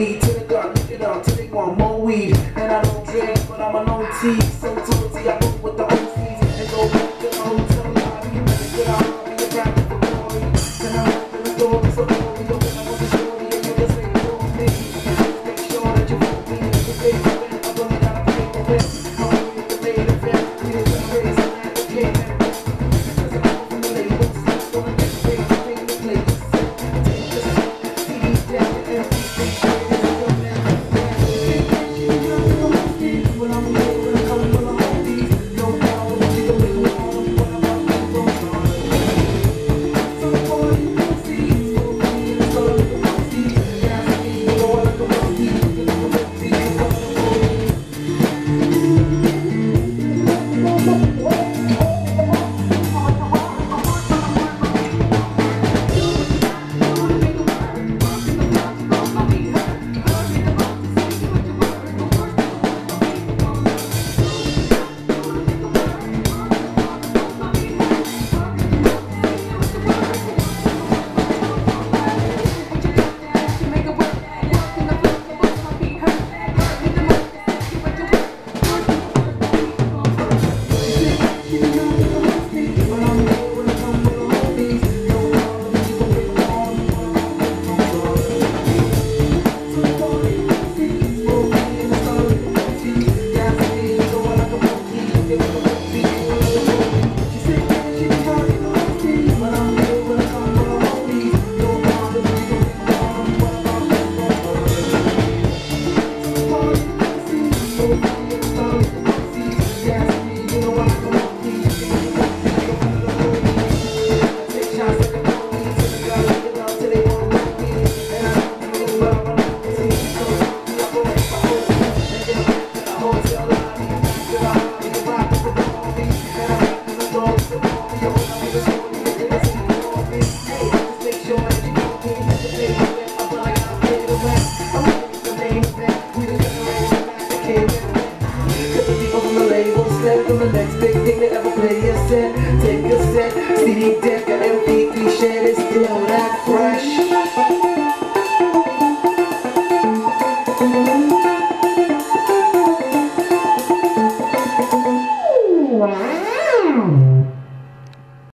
lead to the dark, look it up till they want more weed. And I don't drink, but I'm an OT, so take a step, see deck, empty cliche, it's still not fresh.